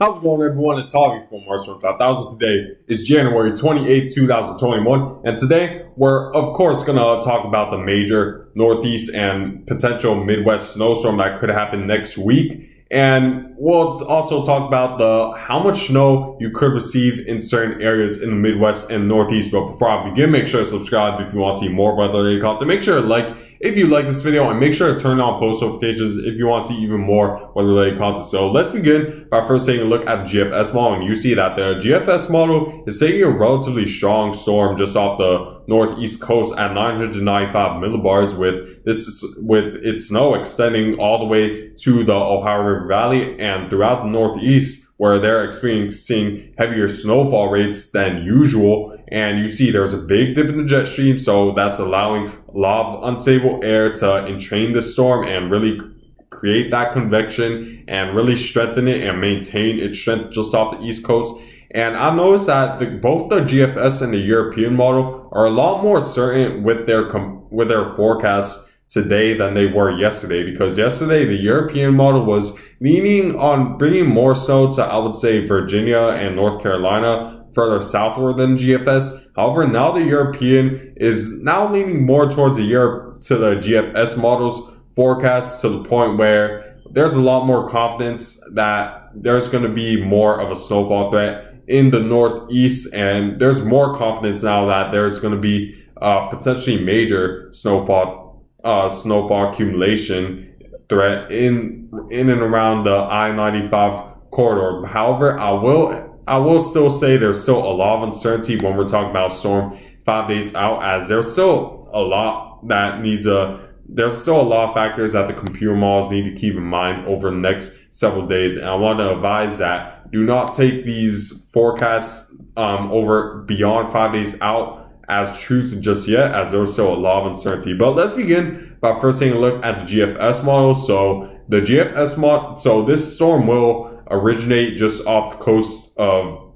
How's it going everyone? It's Harvey from from 5000. Today is January 28, 2021. And today we're of course gonna talk about the major Northeast and potential Midwest snowstorm that could happen next week. And we'll also talk about the how much snow you could receive in certain areas in the Midwest and Northeast. But before I begin, make sure to subscribe if you want to see more weather content. Make sure to like if you like this video and make sure to turn on post notifications if you want to see even more weather related content. So let's begin by first taking a look at GFS model. And you see that the GFS model is taking a relatively strong storm just off the northeast coast at 995 millibars with this with its snow extending all the way to the Ohio River Valley and throughout the Northeast where they're experiencing heavier snowfall rates than usual. And you see there's a big dip in the jet stream. So that's allowing a lot of unstable air to entrain the storm and really create that convection and really strengthen it and maintain its strength just off the East Coast. And I noticed that the, both the GFS and the European model are a lot more certain with their with their forecasts today than they were yesterday because yesterday the European model was leaning on bringing more so to, I would say, Virginia and North Carolina further southward than GFS. However, now the European is now leaning more towards the Europe to the GFS models forecast to the point where there's a lot more confidence that there's going to be more of a snowfall threat in the Northeast and there's more confidence now that there's going to be uh, potentially major snowfall uh, snowfall accumulation threat in in and around the I-95 corridor. However, I will I will still say there's still a lot of uncertainty when we're talking about storm five days out, as there's still a lot that needs a there's still a lot of factors that the computer models need to keep in mind over the next several days. And I want to advise that do not take these forecasts um, over beyond five days out as truth just yet, as there's still a lot of uncertainty. But let's begin by first taking a look at the GFS model. So the GFS model, so this storm will originate just off the coast of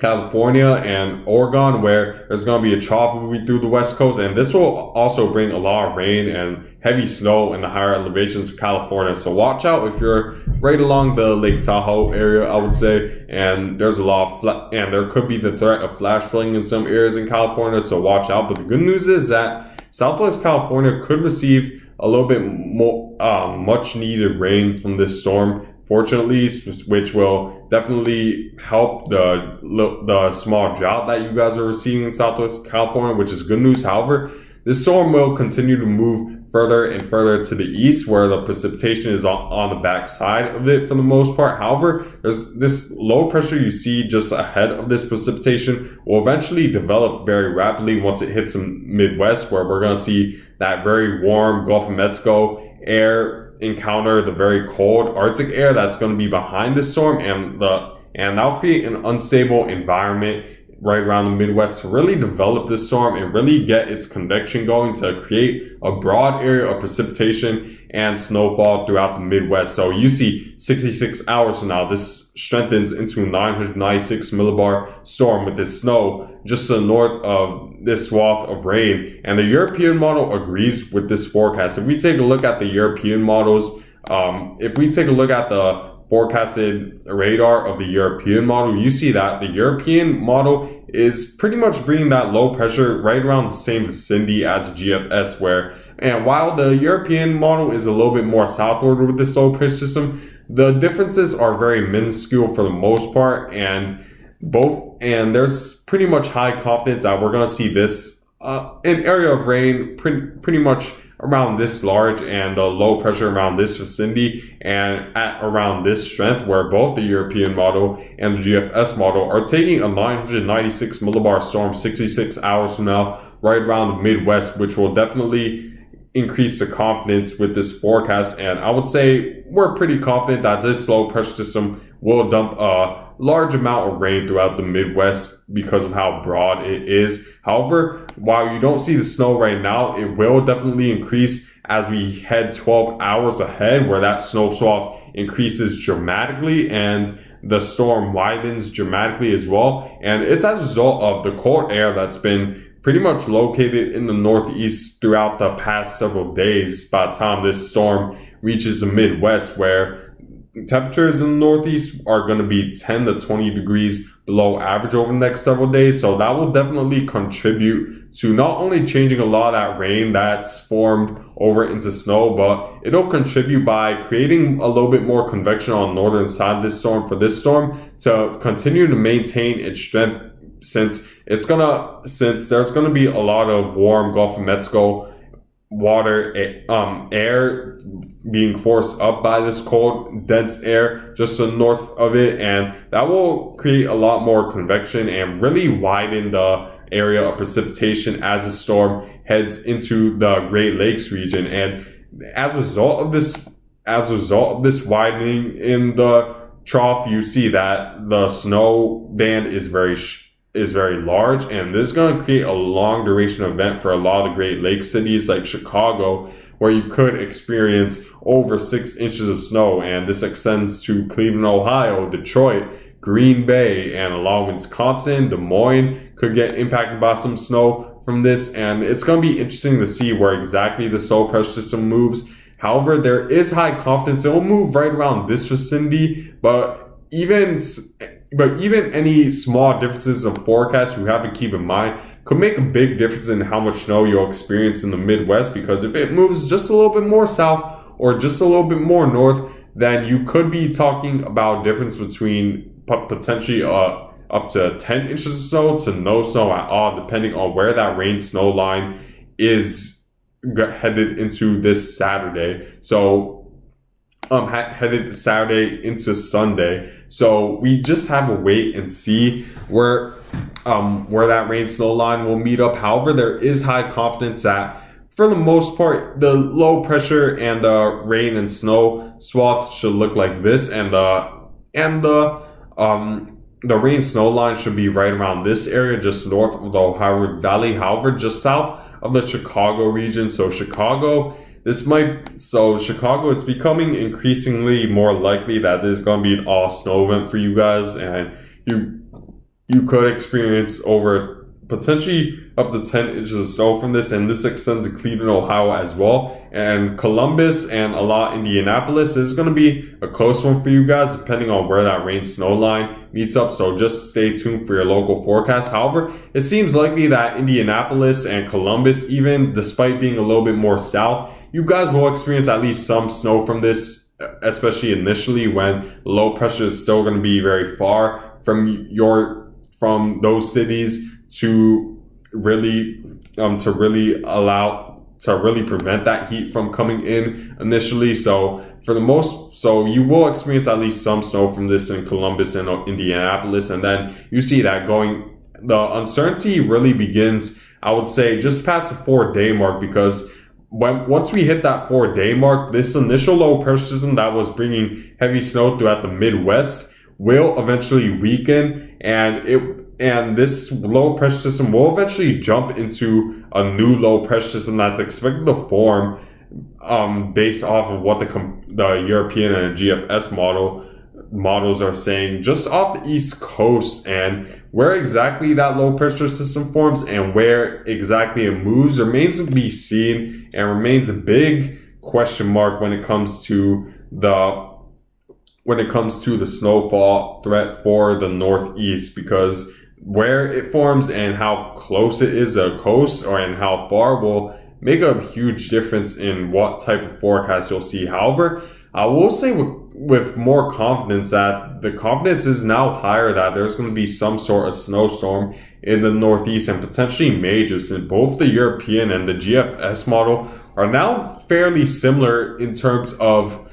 California and Oregon, where there's going to be a trough moving through the west coast. And this will also bring a lot of rain and heavy snow in the higher elevations of California. So watch out if you're right along the Lake Tahoe area, I would say. And there's a lot of, fla- and there could be the threat of flash flooding in some areas in California. So watch out. But the good news is that Southwest California could receive a little bit more, um, much needed rain from this storm fortunately, which will definitely help the the small drought that you guys are receiving in Southwest California, which is good news. However, this storm will continue to move further and further to the east where the precipitation is on, the back side of it for the most part. However, there's this low pressure you see just ahead of this precipitation will eventually develop very rapidly once it hits the Midwest where we're going to see that very warm Gulf of Mexico air encounter the very cold Arctic air that's going to be behind the storm and the and that'll create an unstable environment right around the Midwest to really develop this storm and really get its convection going to create a broad area of precipitation and snowfall throughout the Midwest. So you see 66 hours from now, this strengthens into 996 millibar storm with this snow just to the north of this swath of rain. And the European model agrees with this forecast. If we take a look at the European models, um, if we take a look at the forecasted radar of the European model, you see that the European model is pretty much bringing that low pressure right around the same vicinity as GFS where, and while the European model is a little bit more southward with this low pressure system, the differences are very minuscule for the most part and both, and there's pretty much high confidence that we're going to see this, uh, an area of rain pretty, pretty much around this large and the low pressure around this vicinity and at around this strength where both the European model and the GFS model are taking a 996 millibar storm 66 hours from now right around the Midwest, which will definitely increase the confidence with this forecast. And I would say we're pretty confident that this low pressure system will dump a large amount of rain throughout the Midwest because of how broad it is. However, while you don't see the snow right now, it will definitely increase as we head 12 hours ahead where that snow swath increases dramatically and the storm widens dramatically as well. And it's as a result of the cold air that's been pretty much located in the northeast throughout the past several days by the time this storm reaches the Midwest where temperatures in the Northeast are going to be 10 to 20 degrees below average over the next several days. So that will definitely contribute to not only changing a lot of that rain that's formed over into snow, but it'll contribute by creating a little bit more convection on the northern side of this storm for this storm to continue to maintain its strength since it's gonna since there's gonna be a lot of warm Gulf of Mexico water um air being forced up by this cold dense air just to north of it. And that will create a lot more convection and really widen the area of precipitation as the storm heads into the Great Lakes region. And as a result of this as a result of this widening in the trough you see that the snow band is very is very large and this is going to create a long duration event for a lot of the Great Lakes cities like Chicago where you could experience over six inches of snow and this extends to Cleveland, Ohio, Detroit, Green Bay, and along Wisconsin, Des Moines could get impacted by some snow from this and it's going to be interesting to see where exactly the soil pressure system moves. However, there is high confidence it will move right around this vicinity, but even but even any small differences in forecast you have to keep in mind could make a big difference in how much snow you'll experience in the Midwest because if it moves just a little bit more south or just a little bit more north, then you could be talking about difference between potentially uh, up to 10 inches or so to no snow at all, depending on where that rain snow line is headed into this Saturday. So um, ha- headed Saturday into Sunday. So we just have to wait and see where um, where that rain snow line will meet up. However, there is high confidence that for the most part, the low pressure and the rain and snow swath should look like this, and the and the um, the rain snow line should be right around this area, just north of the Ohio Valley. However, just south of the Chicago region. So Chicago this might so Chicago. It's becoming increasingly more likely that this is going to be an all snow event for you guys, and you you could experience over potentially up to 10 inches of snow from this, and this extends to Cleveland, Ohio as well. And Columbus and a lot Indianapolis is going to be a close one for you guys, depending on where that rain snow line meets up. So just stay tuned for your local forecast. However, it seems likely that Indianapolis and Columbus, even despite being a little bit more south, you guys will experience at least some snow from this, especially initially when low pressure is still going to be very far from your from those cities to really um to really allow to really prevent that heat from coming in initially. So for the most, so you will experience at least some snow from this in Columbus and Indianapolis, and then you see that going. The uncertainty really begins, I would say, just past the four day mark because when once we hit that four day mark, this initial low pressure system that was bringing heavy snow throughout the Midwest will eventually weaken and it and this low pressure system will eventually jump into a new low pressure system that's expected to form um, based off of what the the European and GFS model models are saying just off the east coast and where exactly that low pressure system forms and where exactly it moves remains to be seen and remains a big question mark when it comes to the when it comes to the snowfall threat for the northeast because where it forms and how close it is to a coast or and how far will make a huge difference in what type of forecast you'll see. However, I will say with, with more confidence that the confidence is now higher that there's going to be some sort of snowstorm in the Northeast and potentially major since both the European and the GFS model are now fairly similar in terms of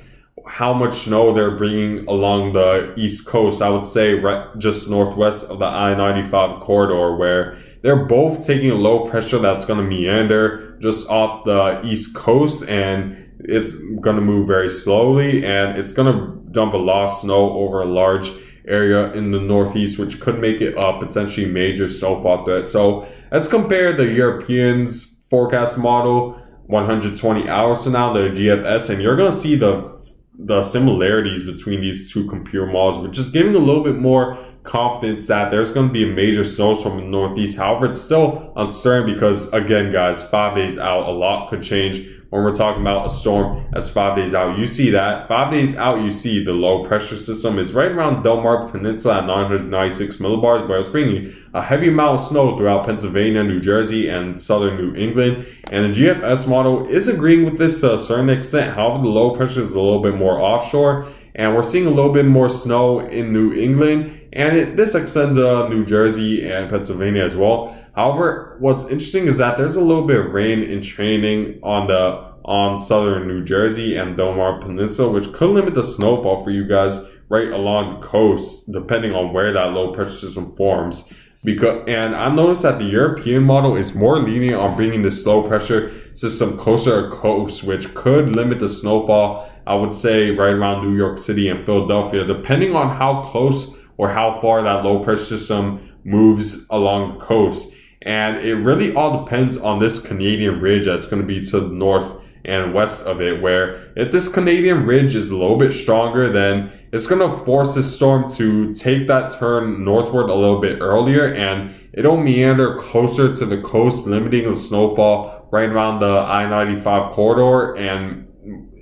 how much snow they're bringing along the East Coast. I would say right just northwest of the I-95 corridor where they're both taking a low pressure that's going to meander just off the East Coast and it's going to move very slowly and it's going to dump a lot of snow over a large area in the northeast, which could make it a potentially major snowfall threat. So let's compare the Europeans forecast model 120 hours from now, the GFS, and you're going to see the the similarities between these two computer models, which is giving a little bit more confidence that there's going to be a major snowstorm in the Northeast. However, it's still uncertain because, again, guys, five days out, a lot could change when we're talking about a storm that's five days out. You see that five days out, you see the low pressure system is right around Delmarva Peninsula at 996 millibars, but it's bringing a heavy amount of snow throughout Pennsylvania, New Jersey, and southern New England. And the GFS model is agreeing with this to a certain extent. However, the low pressure is a little bit more offshore and we're seeing a little bit more snow in New England, and it, this extends to uh, New Jersey and Pennsylvania as well. However, what's interesting is that there's a little bit of rain in training on the on southern New Jersey and Delmar Peninsula, which could limit the snowfall for you guys right along the coast, depending on where that low pressure system forms. Because and I noticed that the European model is more lenient on bringing the low pressure system closer to coast, which could limit the snowfall. I would say right around New York City and Philadelphia, depending on how close or how far that low pressure system moves along the coast. And it really all depends on this Canadian ridge that's going to be to the north and west of it, where if this Canadian ridge is a little bit stronger, then it's going to force this storm to take that turn northward a little bit earlier and it'll meander closer to the coast, limiting the snowfall right around the I 95 corridor and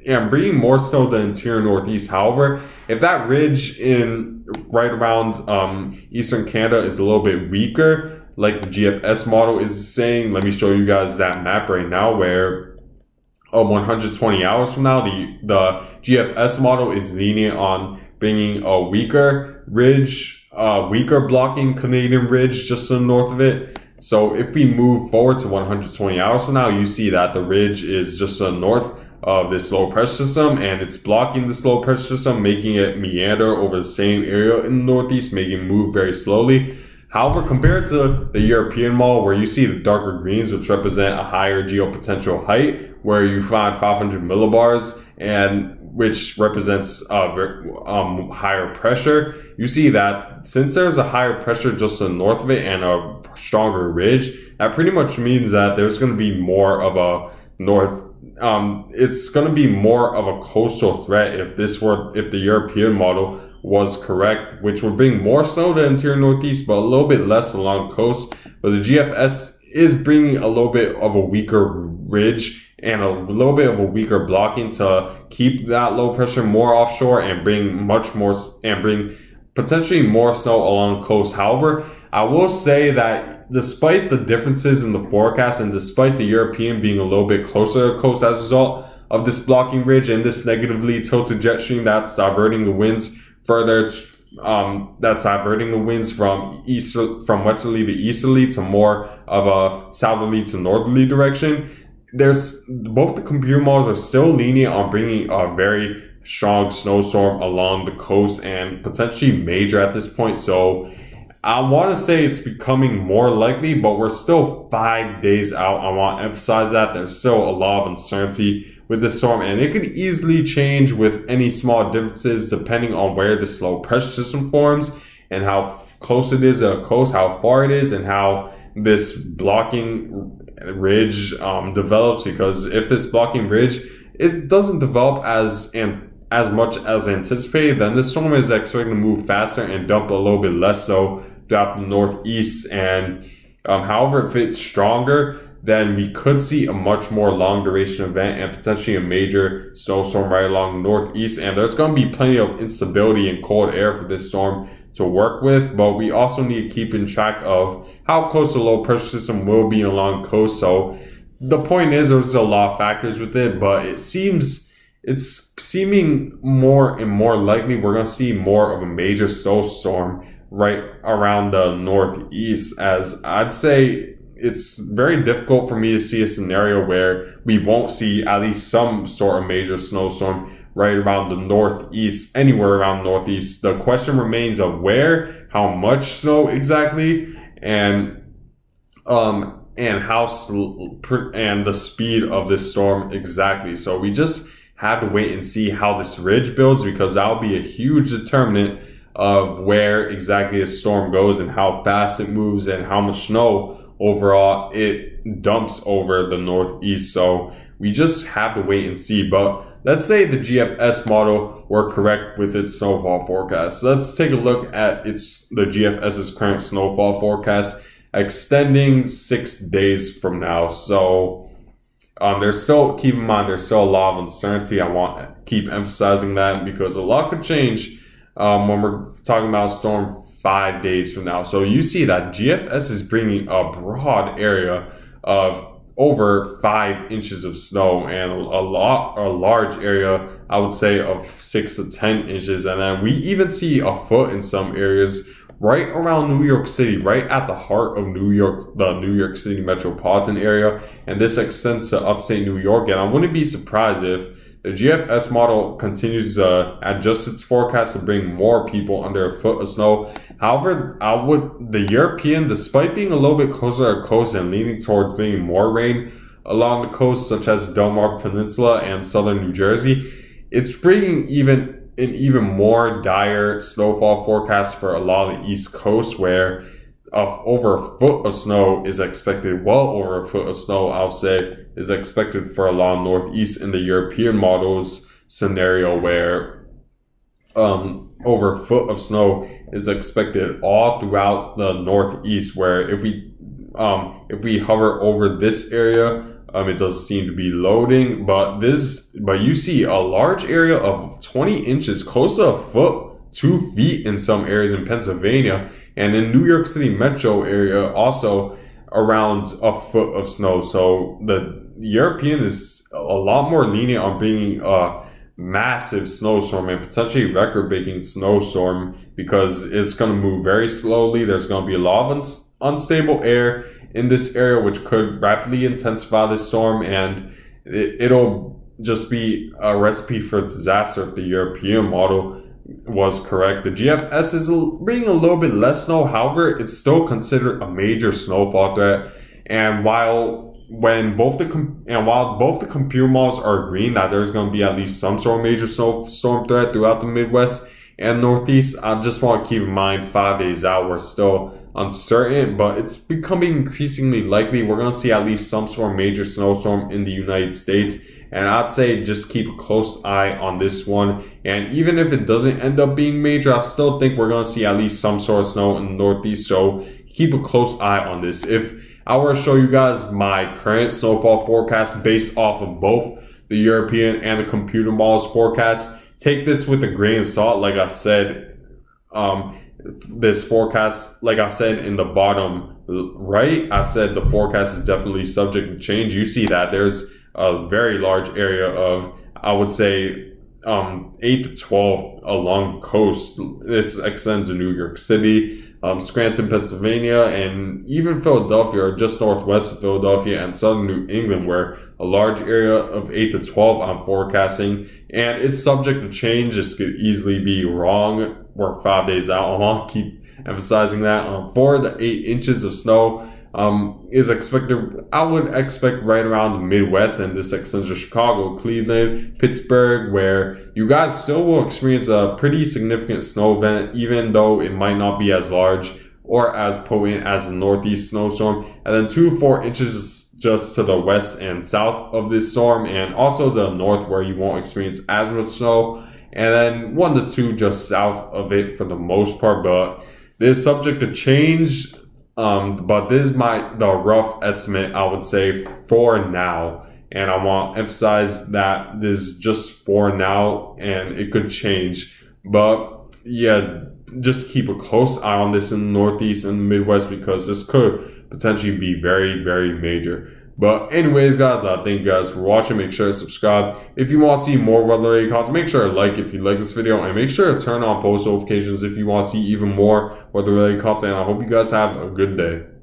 and bringing more snow to the interior northeast. However, if that ridge in right around um, eastern Canada is a little bit weaker, like the GFS model is saying, let me show you guys that map right now where 120 hours from now, the, the GFS model is leaning on bringing a weaker ridge, uh, weaker blocking Canadian ridge just to the north of it. So if we move forward to 120 hours from now, you see that the ridge is just to the north of this low pressure system and it's blocking this low pressure system, making it meander over the same area in the northeast, making it move very slowly. However, compared to the European model, where you see the darker greens, which represent a higher geopotential height, where you find 500 millibars, and which represents uh, um, higher pressure, you see that since there's a higher pressure just to the north of it and a stronger ridge, that pretty much means that there's going to be more of a north um, it's going to be more of a coastal threat if this were if the European model was correct, which would bring more snow to interior northeast, but a little bit less along coast. But the GFS is bringing a little bit of a weaker ridge and a little bit of a weaker blocking to keep that low pressure more offshore and bring much more and bring potentially more snow along coast. However, I will say that despite the differences in the forecast and despite the European being a little bit closer to coast as a result of this blocking ridge and this negatively tilted jet stream that's diverting the winds further um, that's diverting the winds from east from westerly to easterly to more of a southerly to northerly direction. There's both the computer models are still leaning on bringing a very strong snowstorm along the coast and potentially major at this point. So I want to say it's becoming more likely, but we're still five days out. I want to emphasize that there's still a lot of uncertainty with this storm, and it could easily change with any small differences depending on where this low pressure system forms and how close it is to the coast, how far it is, and how this blocking ridge um, develops. Because if this blocking ridge is doesn't develop as and as much as anticipated, then the storm is expected to move faster and dump a little bit less so throughout the northeast. And um, however, if it's stronger, then we could see a much more long duration event and potentially a major snowstorm right along the northeast. And there's going to be plenty of instability and cold air for this storm to work with, but we also need to keep in track of how close the low pressure system will be along coast. So the point is there's a lot of factors with it, but it seems it's seeming more and more likely we're going to see more of a major snowstorm right around the northeast as I'd say it's very difficult for me to see a scenario where we won't see at least some sort of major snowstorm right around the northeast, anywhere around northeast. The question remains of where, how much snow exactly, and um and how sl- and the speed of this storm exactly. So we just have to wait and see how this ridge builds because that'll be a huge determinant of where exactly the storm goes and how fast it moves and how much snow overall it dumps over the northeast. So we just have to wait and see. But let's say the GFS model were correct with its snowfall forecast. So let's take a look at its the GFS's current snowfall forecast extending six days from now. So Um, there's still keep in mind there's still a lot of uncertainty. I want to keep emphasizing that because a lot could change um, when we're talking about storm five days from now. So you see that GFS is bringing a broad area of over five inches of snow and a lot, a large area, I would say, of six to 10 inches. And then we even see a foot in some areas right around New York City, right at the heart of New York, the New York City metropolitan area. And this extends to upstate New York. And I wouldn't be surprised if the GFS model continues to adjust its forecast to bring more people under a foot of snow. However, I would the European, despite being a little bit closer to coast and leaning towards bringing more rain along the coast, such as the Delmarva Peninsula and southern New Jersey, it's bringing even an even more dire snowfall forecast for a lot of the East Coast, where of over a foot of snow is expected, well over a foot of snow, I'll say, is expected for a long northeast in the European models scenario where um, over a foot of snow is expected all throughout the northeast. Where if we um, if we hover over this area, um, it does seem to be loading, but this but you see a large area of 20 inches, close to a foot two feet in some areas in Pennsylvania and in New York City metro area also around a foot of snow. So the European is a lot more lenient on bringing a massive snowstorm and potentially record breaking snowstorm because it's going to move very slowly. There's going to be a lot of un- unstable air in this area, which could rapidly intensify the storm and it, it'll just be a recipe for disaster if the European model was correct. The GFS is bringing a little bit less snow. However, it's still considered a major snowfall threat. And while when both the and while both the computer models are agreeing that there's going to be at least some sort of major snowstorm threat throughout the Midwest and Northeast, I just want to keep in mind five days out we're still uncertain, but it's becoming increasingly likely we're going to see at least some sort of major snowstorm in the United States. And I'd say just keep a close eye on this one. And even if it doesn't end up being major, I still think we're going to see at least some sort of snow in the Northeast. So keep a close eye on this. If I were to show you guys my current snowfall forecast based off of both the European and the computer models forecast, take this with a grain of salt. Like I said, um, this forecast, like I said in the bottom right, I said the forecast is definitely subject to change. You see that there's a very large area of, I would say, um, 8 to 12 along the coast. This extends to New York City, um, Scranton, Pennsylvania, and even Philadelphia, or just northwest of Philadelphia and southern New England, where a large area of 8 to 12 I'm forecasting. And it's subject to change. This could easily be wrong. We're five days out. I'll keep emphasizing that. Um, four to eight inches of snow um, is expected, I would expect right around the Midwest, and this extends to Chicago, Cleveland, Pittsburgh, where you guys still will experience a pretty significant snow event, even though it might not be as large or as potent as a northeast snowstorm. And then two to four inches just to the west and south of this storm, and also the north where you won't experience as much snow. And then one to two just south of it for the most part, but this subject to change um, but this is my the rough estimate I would say for now. And I want to emphasize that this is just for now and it could change. But yeah, just keep a close eye on this in the Northeast and the Midwest because this could potentially be very, very major. But anyways, guys, I thank you guys for watching. Make sure to subscribe. If you want to see more weather-related content, make sure to like if you like this video. And make sure to turn on post notifications if you want to see even more weather-related content. And I hope you guys have a good day.